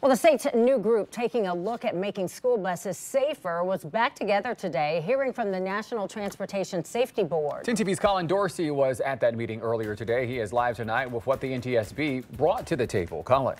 Well, the state's new group taking a look at making school buses safer was back together today, hearing from the National Transportation Safety Board. 10 TV's Colin Dorsey was at that meeting earlier today. He is live tonight with what the NTSB brought to the table. Colin.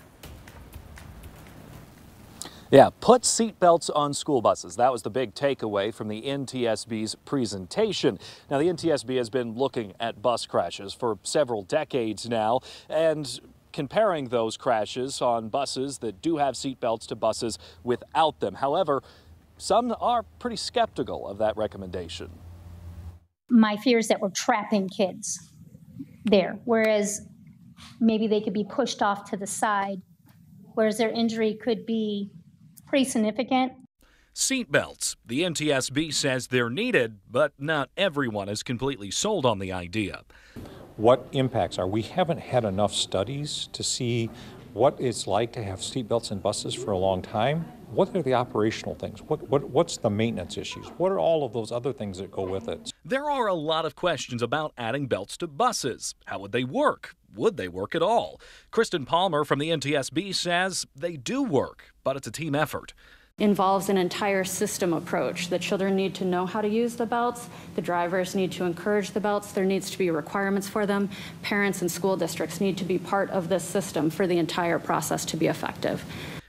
Yeah, put seatbelts on school buses. That was the big takeaway from the NTSB's presentation. Now, the NTSB has been looking at bus crashes for several decades now, and comparing those crashes on buses that do have seatbelts to buses without them. However, some are pretty skeptical of that recommendation. My fear is that we're trapping kids there, whereas maybe they could be pushed off to the side, whereas their injury could be pretty significant. Seatbelts. The NTSB says they're needed, but not everyone is completely sold on the idea what impacts are. We haven't had enough studies to see what it's like to have seatbelts in buses for a long time. What are the operational things? What, what, what's the maintenance issues? What are all of those other things that go with it? There are a lot of questions about adding belts to buses. How would they work? Would they work at all? Kristen Palmer from the NTSB says they do work, but it's a team effort involves an entire system approach. The children need to know how to use the belts. The drivers need to encourage the belts. There needs to be requirements for them. Parents and school districts need to be part of this system for the entire process to be effective.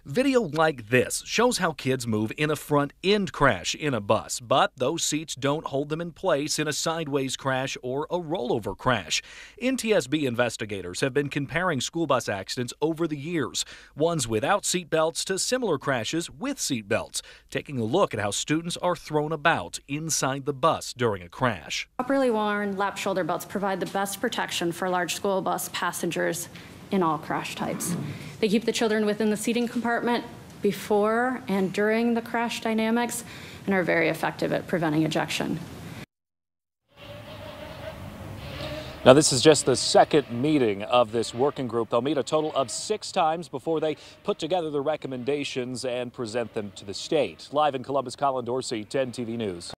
Video like this shows how kids move in a front end crash in a bus, but those seats don't hold them in place in a sideways crash or a rollover crash. NTSB investigators have been comparing school bus accidents over the years, ones without seatbelts to similar crashes with seatbelts, taking a look at how students are thrown about inside the bus during a crash. Properly worn lap shoulder belts provide the best protection for large school bus passengers in all crash types. They keep the children within the seating compartment before and during the crash dynamics and are very effective at preventing ejection. Now, this is just the second meeting of this working group. They'll meet a total of six times before they put together the recommendations and present them to the state. Live in Columbus, Colin Dorsey, 10 TV News.